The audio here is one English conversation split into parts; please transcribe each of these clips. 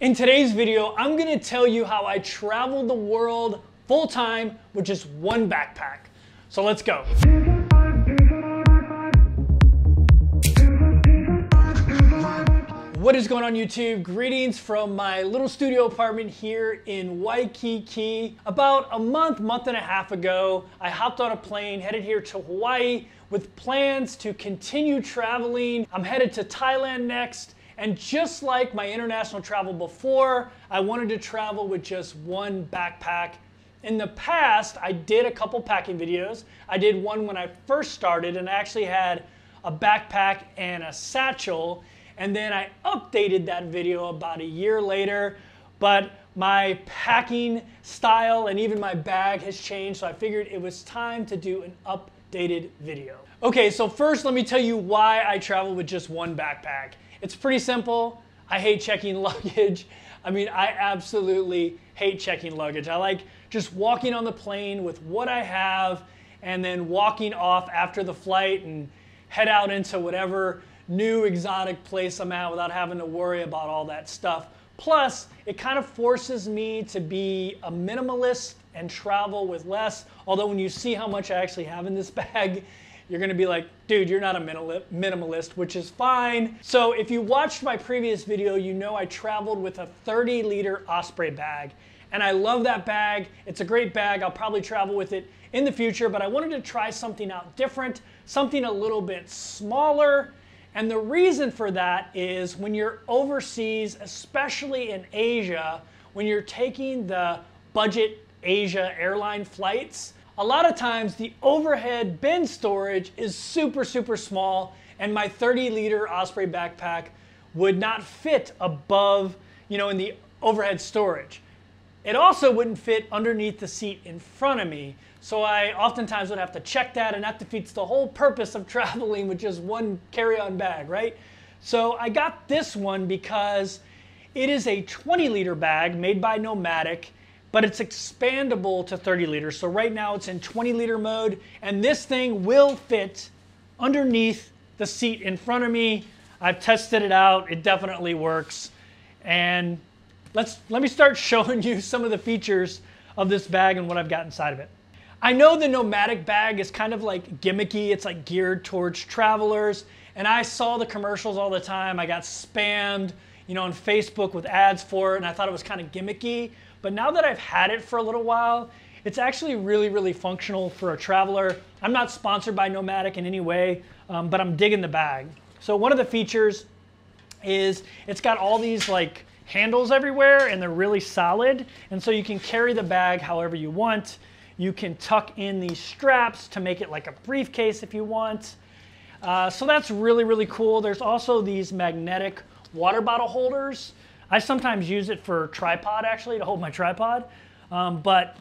In today's video, I'm gonna tell you how I traveled the world full time with just one backpack. So let's go. What is going on YouTube? Greetings from my little studio apartment here in Waikiki. About a month, month and a half ago, I hopped on a plane headed here to Hawaii with plans to continue traveling. I'm headed to Thailand next. And just like my international travel before, I wanted to travel with just one backpack. In the past, I did a couple packing videos. I did one when I first started and I actually had a backpack and a satchel and then I updated that video about a year later, but my packing style and even my bag has changed, so I figured it was time to do an updated video. Okay, so first let me tell you why I travel with just one backpack. It's pretty simple. I hate checking luggage. I mean, I absolutely hate checking luggage. I like just walking on the plane with what I have and then walking off after the flight and head out into whatever new exotic place I'm at without having to worry about all that stuff. Plus, it kind of forces me to be a minimalist and travel with less. Although when you see how much I actually have in this bag, you're gonna be like, dude, you're not a minimalist, which is fine. So if you watched my previous video, you know I traveled with a 30 liter Osprey bag. And I love that bag. It's a great bag. I'll probably travel with it in the future, but I wanted to try something out different, something a little bit smaller, and the reason for that is when you're overseas, especially in Asia, when you're taking the budget Asia airline flights, a lot of times the overhead bin storage is super, super small, and my 30 liter Osprey backpack would not fit above, you know, in the overhead storage. It also wouldn't fit underneath the seat in front of me. So I oftentimes would have to check that and that defeats the whole purpose of traveling with just one carry-on bag, right? So I got this one because it is a 20 liter bag made by Nomatic, but it's expandable to 30 liters. So right now it's in 20 liter mode and this thing will fit underneath the seat in front of me. I've tested it out, it definitely works. And let's, let me start showing you some of the features of this bag and what I've got inside of it. I know the Nomatic bag is kind of like gimmicky. It's like geared towards travelers. And I saw the commercials all the time. I got spammed, you know, on Facebook with ads for it. And I thought it was kind of gimmicky. But now that I've had it for a little while, it's actually really, really functional for a traveler. I'm not sponsored by Nomatic in any way, um, but I'm digging the bag. So one of the features is it's got all these like handles everywhere and they're really solid. And so you can carry the bag however you want. You can tuck in these straps to make it like a briefcase if you want. Uh, so that's really, really cool. There's also these magnetic water bottle holders. I sometimes use it for tripod actually to hold my tripod, um, but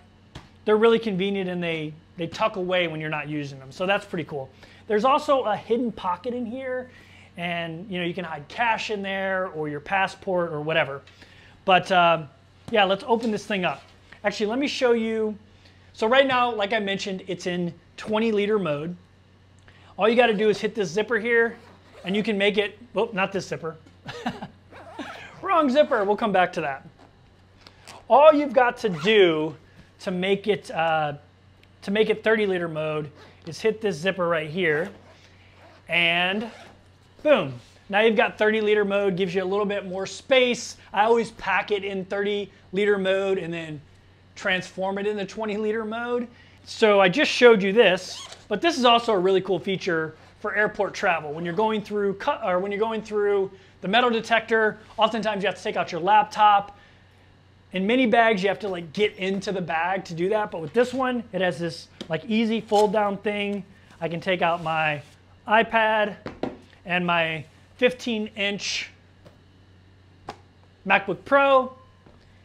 they're really convenient and they, they tuck away when you're not using them. So that's pretty cool. There's also a hidden pocket in here and you know you can hide cash in there or your passport or whatever. But uh, yeah, let's open this thing up. Actually, let me show you so right now, like I mentioned, it's in 20 liter mode. All you gotta do is hit this zipper here and you can make it, well, not this zipper. Wrong zipper, we'll come back to that. All you've got to do to make it, uh, to make it 30 liter mode is hit this zipper right here and boom. Now you've got 30 liter mode, gives you a little bit more space. I always pack it in 30 liter mode and then transform it into 20 liter mode. So I just showed you this, but this is also a really cool feature for airport travel. When you're going through or when you're going through the metal detector, oftentimes you have to take out your laptop. In many bags, you have to like get into the bag to do that. But with this one, it has this like easy fold down thing. I can take out my iPad and my 15 inch MacBook Pro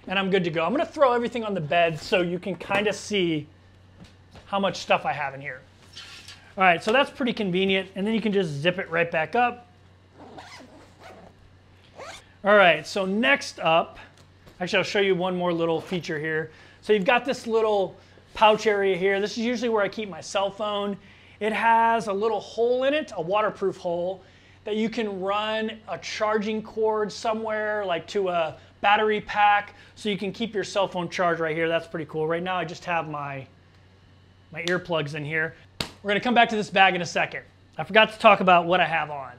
and I'm good to go. I'm gonna throw everything on the bed so you can kind of see how much stuff I have in here. All right, so that's pretty convenient. And then you can just zip it right back up. All right, so next up, actually I'll show you one more little feature here. So you've got this little pouch area here. This is usually where I keep my cell phone. It has a little hole in it, a waterproof hole, that you can run a charging cord somewhere, like to a battery pack so you can keep your cell phone charged right here. That's pretty cool. Right now I just have my, my earplugs in here. We're gonna come back to this bag in a second. I forgot to talk about what I have on.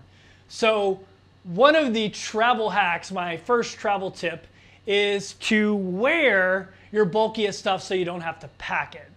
So one of the travel hacks, my first travel tip, is to wear your bulkiest stuff so you don't have to pack it.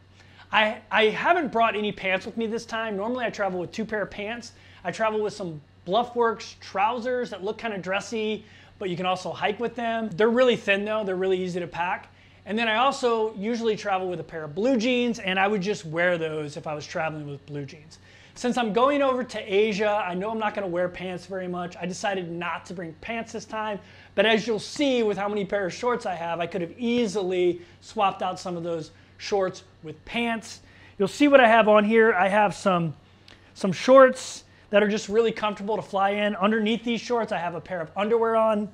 I, I haven't brought any pants with me this time. Normally I travel with two pair of pants. I travel with some Bluffworks trousers that look kind of dressy, but you can also hike with them. They're really thin though, they're really easy to pack. And then I also usually travel with a pair of blue jeans and I would just wear those if I was traveling with blue jeans. Since I'm going over to Asia, I know I'm not gonna wear pants very much. I decided not to bring pants this time, but as you'll see with how many pair of shorts I have, I could have easily swapped out some of those shorts with pants. You'll see what I have on here. I have some, some shorts that are just really comfortable to fly in. Underneath these shorts, I have a pair of underwear on.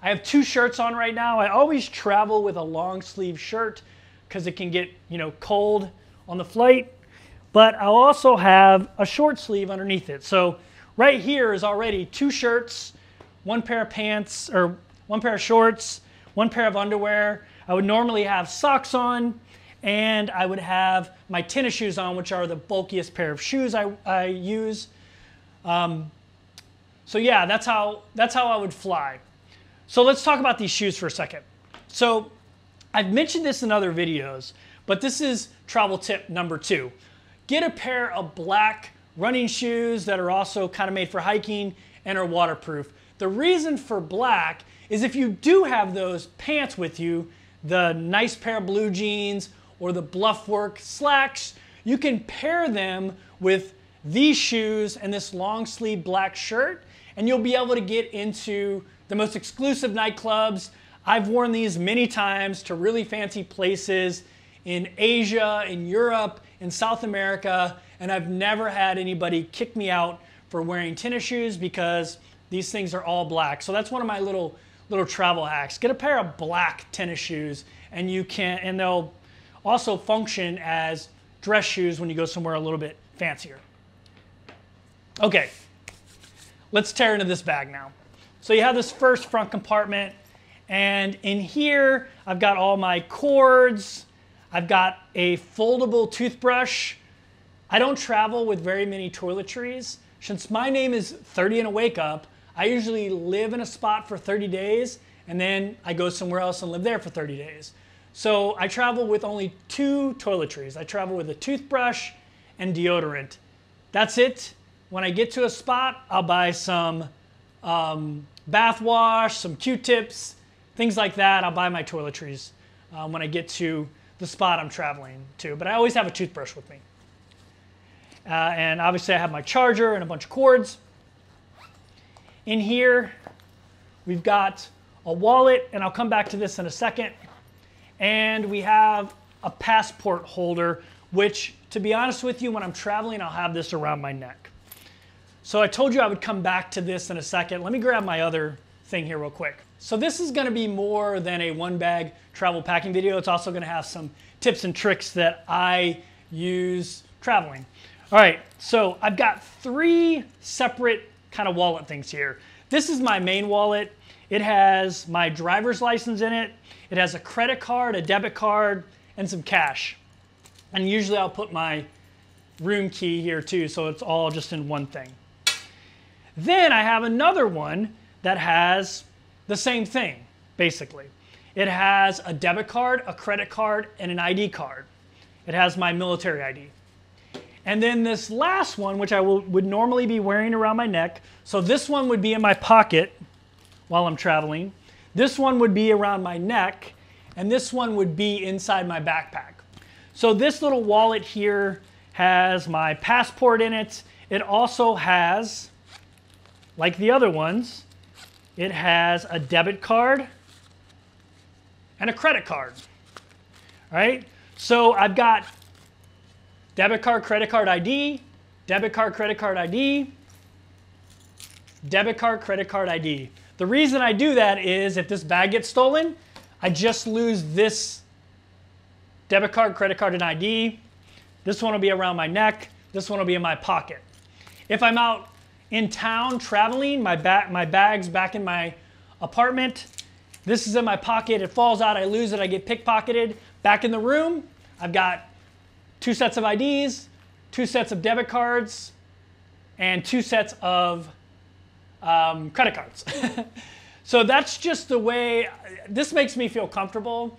I have two shirts on right now. I always travel with a long sleeve shirt because it can get, you know, cold on the flight. But I'll also have a short sleeve underneath it. So right here is already two shirts, one pair of pants, or one pair of shorts, one pair of underwear. I would normally have socks on, and I would have my tennis shoes on, which are the bulkiest pair of shoes I, I use. Um, so yeah, that's how, that's how I would fly. So let's talk about these shoes for a second. So I've mentioned this in other videos, but this is travel tip number two. Get a pair of black running shoes that are also kind of made for hiking and are waterproof. The reason for black is if you do have those pants with you, the nice pair of blue jeans or the Bluffwork slacks, you can pair them with these shoes and this long sleeve black shirt, and you'll be able to get into the most exclusive nightclubs. I've worn these many times to really fancy places in Asia, in Europe, in South America, and I've never had anybody kick me out for wearing tennis shoes because these things are all black. So that's one of my little little travel hacks. Get a pair of black tennis shoes and you can and they'll also function as dress shoes when you go somewhere a little bit fancier. Okay, let's tear into this bag now. So you have this first front compartment, and in here, I've got all my cords. I've got a foldable toothbrush. I don't travel with very many toiletries. Since my name is 30 and a wake up, I usually live in a spot for 30 days and then I go somewhere else and live there for 30 days. So I travel with only two toiletries. I travel with a toothbrush and deodorant. That's it. When I get to a spot, I'll buy some um, bath wash, some Q-tips, things like that. I'll buy my toiletries um, when I get to the spot I'm traveling to. But I always have a toothbrush with me. Uh, and obviously I have my charger and a bunch of cords. In here, we've got a wallet, and I'll come back to this in a second. And we have a passport holder, which, to be honest with you, when I'm traveling, I'll have this around my neck. So I told you I would come back to this in a second. Let me grab my other thing here real quick. So this is gonna be more than a one bag travel packing video. It's also gonna have some tips and tricks that I use traveling. All right, so I've got three separate kind of wallet things here. This is my main wallet. It has my driver's license in it. It has a credit card, a debit card, and some cash. And usually I'll put my room key here too, so it's all just in one thing. Then I have another one that has the same thing, basically. It has a debit card, a credit card, and an ID card. It has my military ID. And then this last one, which I will, would normally be wearing around my neck. So this one would be in my pocket while I'm traveling. This one would be around my neck. And this one would be inside my backpack. So this little wallet here has my passport in it. It also has, like the other ones, it has a debit card and a credit card. Right? So I've got debit card, credit card ID, debit card, credit card ID, debit card, credit card ID. The reason I do that is if this bag gets stolen, I just lose this debit card, credit card, and ID. This one will be around my neck. This one will be in my pocket. If I'm out in town traveling, my, ba my bag's back in my apartment, This is in my pocket. It falls out. I lose it. I get pickpocketed. Back in the room, I've got two sets of IDs, two sets of debit cards, and two sets of um, credit cards. so that's just the way, this makes me feel comfortable.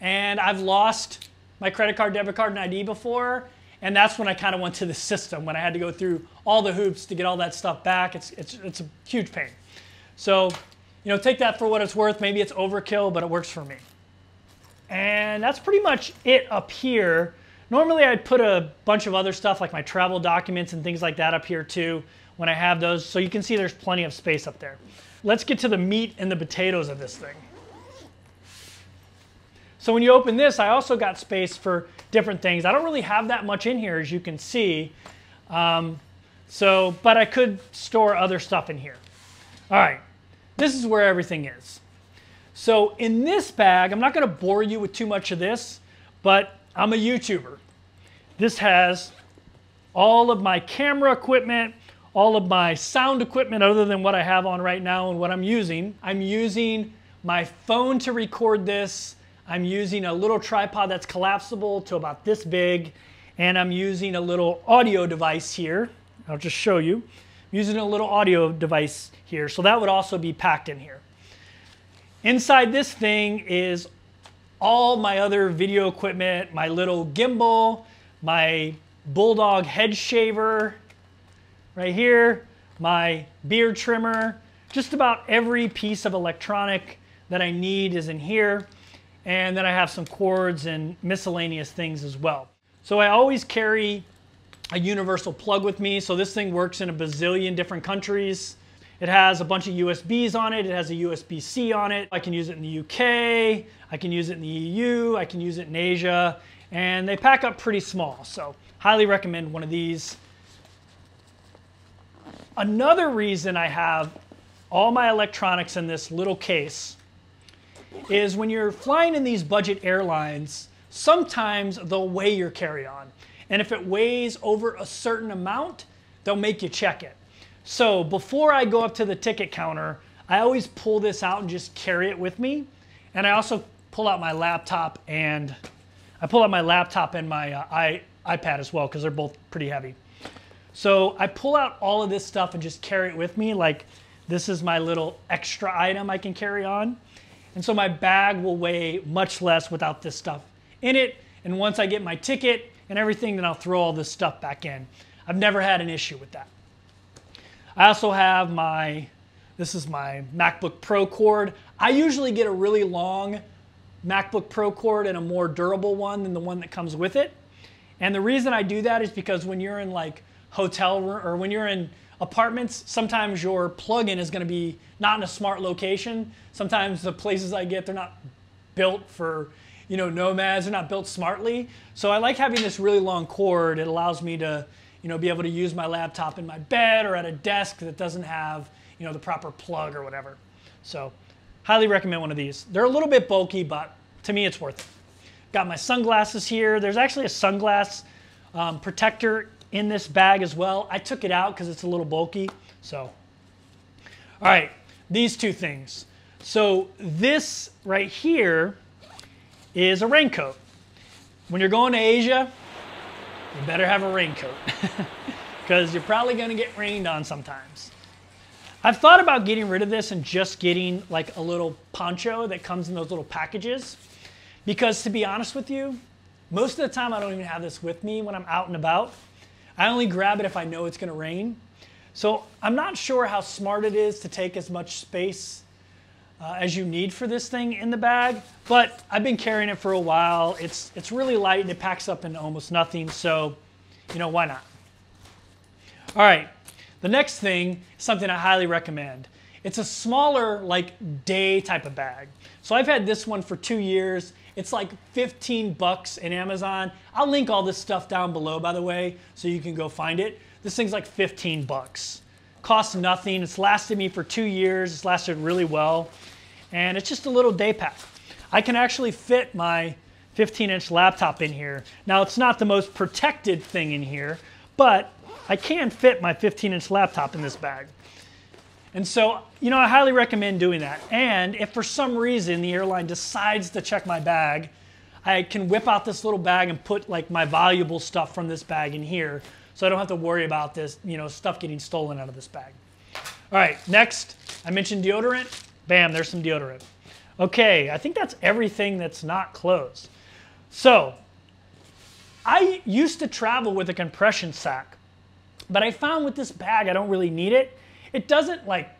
And I've lost my credit card, debit card, and ID before. And that's when I kind of went to the system, when I had to go through all the hoops to get all that stuff back. It's, it's, it's a huge pain. So, you know, take that for what it's worth. Maybe it's overkill, but it works for me. And that's pretty much it up here. Normally I'd put a bunch of other stuff like my travel documents and things like that up here too when I have those. So you can see there's plenty of space up there. Let's get to the meat and the potatoes of this thing. So when you open this, I also got space for different things. I don't really have that much in here, as you can see. Um, so, but I could store other stuff in here. All right, this is where everything is. So in this bag, I'm not gonna bore you with too much of this, but I'm a YouTuber. This has all of my camera equipment, all of my sound equipment other than what I have on right now and what I'm using. I'm using my phone to record this. I'm using a little tripod that's collapsible to about this big. And I'm using a little audio device here. I'll just show you. I'm using a little audio device here. So that would also be packed in here. Inside this thing is all my other video equipment, my little gimbal, my Bulldog head shaver, right here, my beard trimmer, just about every piece of electronic that I need is in here. And then I have some cords and miscellaneous things as well. So I always carry a universal plug with me. So this thing works in a bazillion different countries. It has a bunch of USBs on it. It has a USB-C on it. I can use it in the UK. I can use it in the EU. I can use it in Asia. And they pack up pretty small. So highly recommend one of these. Another reason I have all my electronics in this little case is when you're flying in these budget airlines, sometimes they'll weigh your carry-on. And if it weighs over a certain amount, they'll make you check it. So before I go up to the ticket counter, I always pull this out and just carry it with me. And I also pull out my laptop and I pull out my laptop and my uh, iPad as well because they're both pretty heavy. So I pull out all of this stuff and just carry it with me. Like this is my little extra item I can carry on. And so my bag will weigh much less without this stuff in it. And once I get my ticket and everything, then I'll throw all this stuff back in. I've never had an issue with that. I also have my, this is my MacBook Pro cord. I usually get a really long MacBook Pro cord and a more durable one than the one that comes with it. And the reason I do that is because when you're in like hotel room or when you're in apartments, sometimes your plug-in is going to be not in a smart location. Sometimes the places I get, they're not built for, you know, nomads. They're not built smartly. So I like having this really long cord. It allows me to, you know, be able to use my laptop in my bed or at a desk that doesn't have, you know, the proper plug or whatever. So highly recommend one of these. They're a little bit bulky, but to me, it's worth it. Got my sunglasses here. There's actually a sunglass um, protector in this bag as well. I took it out because it's a little bulky. So, all right, these two things. So this right here is a raincoat. When you're going to Asia, you better have a raincoat because you're probably going to get rained on sometimes. I've thought about getting rid of this and just getting like a little poncho that comes in those little packages because to be honest with you, most of the time I don't even have this with me when I'm out and about. I only grab it if I know it's going to rain. So I'm not sure how smart it is to take as much space uh, as you need for this thing in the bag, but I've been carrying it for a while. It's, it's really light and it packs up in almost nothing, so you know, why not? All right, the next thing something I highly recommend. It's a smaller, like day type of bag. So I've had this one for two years. It's like 15 bucks in Amazon. I'll link all this stuff down below, by the way, so you can go find it. This thing's like 15 bucks. Costs nothing. It's lasted me for two years. It's lasted really well. And it's just a little day pack. I can actually fit my 15 inch laptop in here. Now it's not the most protected thing in here, but I can fit my 15 inch laptop in this bag. And so, you know, I highly recommend doing that. And if for some reason the airline decides to check my bag, I can whip out this little bag and put like my valuable stuff from this bag in here. So I don't have to worry about this, you know, stuff getting stolen out of this bag. All right, next, I mentioned deodorant. Bam, there's some deodorant. Okay, I think that's everything that's not closed. So, I used to travel with a compression sack, but I found with this bag I don't really need it. It doesn't like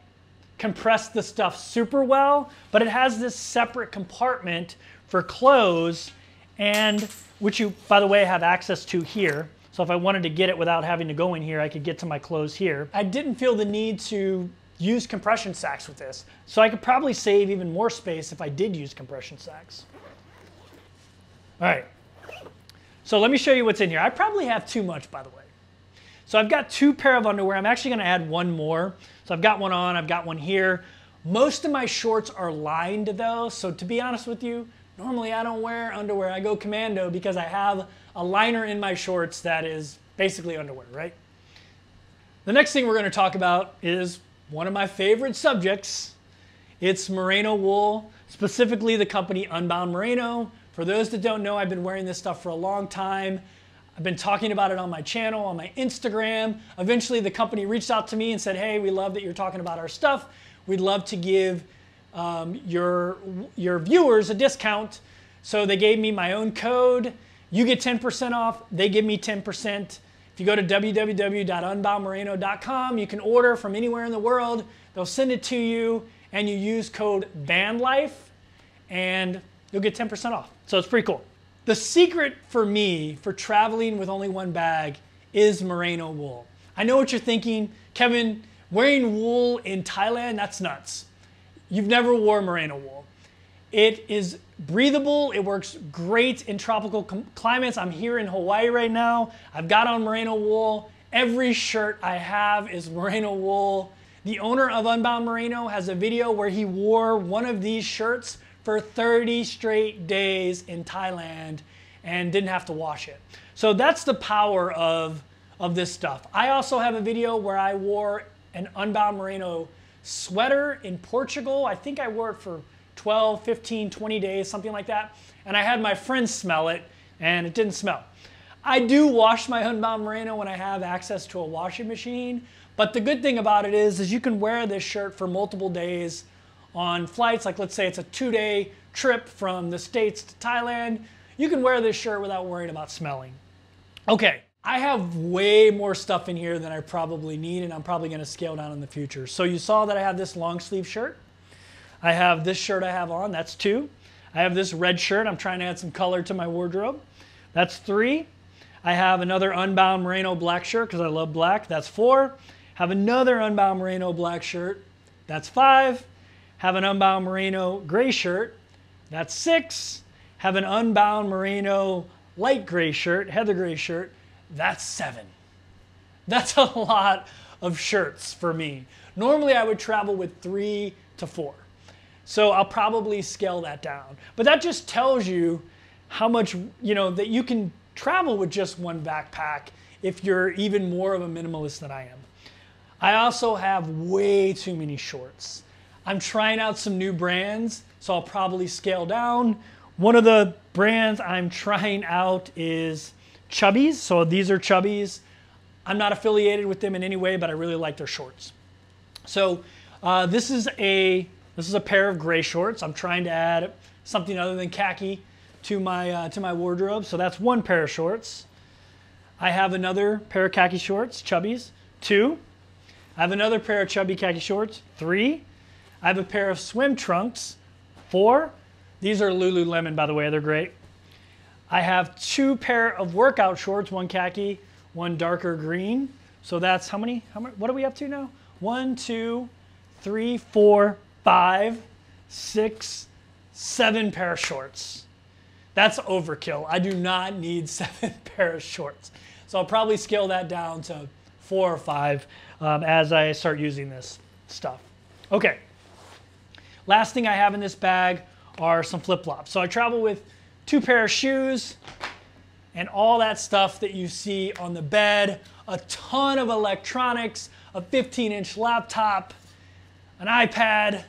compress the stuff super well, but it has this separate compartment for clothes and which you, by the way, have access to here. So if I wanted to get it without having to go in here, I could get to my clothes here. I didn't feel the need to use compression sacks with this. So I could probably save even more space if I did use compression sacks. All right. So let me show you what's in here. I probably have too much, by the way. So I've got two pair of underwear. I'm actually going to add one more. So I've got one on, I've got one here. Most of my shorts are lined though. So to be honest with you, normally I don't wear underwear. I go commando because I have a liner in my shorts that is basically underwear, right? The next thing we're going to talk about is one of my favorite subjects. It's merino wool, specifically the company Unbound Merino. For those that don't know, I've been wearing this stuff for a long time. I've been talking about it on my channel, on my Instagram. Eventually, the company reached out to me and said, Hey, we love that you're talking about our stuff. We'd love to give um, your, your viewers a discount. So they gave me my own code. You get 10% off, they give me 10%. If you go to www.unboundmerino.com, you can order from anywhere in the world. They'll send it to you, and you use code VANLIFE, and you'll get 10% off. So it's pretty cool. The secret for me for traveling with only one bag is merino wool. I know what you're thinking, Kevin, wearing wool in Thailand, that's nuts. You've never wore merino wool. It is breathable. It works great in tropical climates. I'm here in Hawaii right now. I've got on merino wool. Every shirt I have is merino wool. The owner of Unbound Merino has a video where he wore one of these shirts for 30 straight days in Thailand and didn't have to wash it. So that's the power of, of this stuff. I also have a video where I wore an Unbound Merino sweater in Portugal. I think I wore it for 12, 15, 20 days, something like that. And I had my friends smell it and it didn't smell. I do wash my Unbound Merino when I have access to a washing machine, but the good thing about it is, is you can wear this shirt for multiple days on flights, like let's say it's a two day trip from the States to Thailand, you can wear this shirt without worrying about smelling. Okay, I have way more stuff in here than I probably need and I'm probably gonna scale down in the future. So you saw that I have this long sleeve shirt. I have this shirt I have on, that's two. I have this red shirt, I'm trying to add some color to my wardrobe. That's three. I have another unbound merino black shirt because I love black, that's four. Have another unbound merino black shirt, that's five have an unbound merino gray shirt, that's six. Have an unbound merino light gray shirt, heather gray shirt, that's seven. That's a lot of shirts for me. Normally I would travel with three to four. So I'll probably scale that down. But that just tells you how much, you know, that you can travel with just one backpack if you're even more of a minimalist than I am. I also have way too many shorts. I'm trying out some new brands, so I'll probably scale down. One of the brands I'm trying out is Chubbies. So these are Chubbies. I'm not affiliated with them in any way, but I really like their shorts. So uh, this is a this is a pair of gray shorts. I'm trying to add something other than khaki to my uh, to my wardrobe. So that's one pair of shorts. I have another pair of khaki shorts, Chubbies. Two. I have another pair of chubby khaki shorts. Three. I have a pair of swim trunks, four. These are Lululemon, by the way, they're great. I have two pair of workout shorts, one khaki, one darker green. So that's how many? How many? What are we up to now? One, two, three, four, five, six, seven pair of shorts. That's overkill. I do not need seven pair of shorts. So I'll probably scale that down to four or five um, as I start using this stuff. Okay. Last thing I have in this bag are some flip-flops. So I travel with two pair of shoes and all that stuff that you see on the bed, a ton of electronics, a 15 inch laptop, an iPad,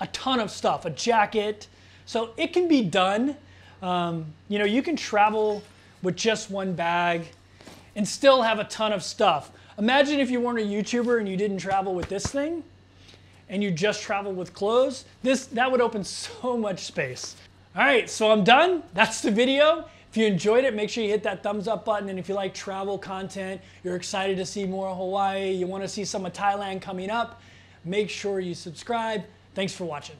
a ton of stuff, a jacket. So it can be done. Um, you know, you can travel with just one bag and still have a ton of stuff. Imagine if you weren't a YouTuber and you didn't travel with this thing and you just travel with clothes. This, that would open so much space. All right, so I'm done. That's the video. If you enjoyed it, make sure you hit that thumbs up button. And if you like travel content, you're excited to see more Hawaii, you want to see some of Thailand coming up, make sure you subscribe. Thanks for watching.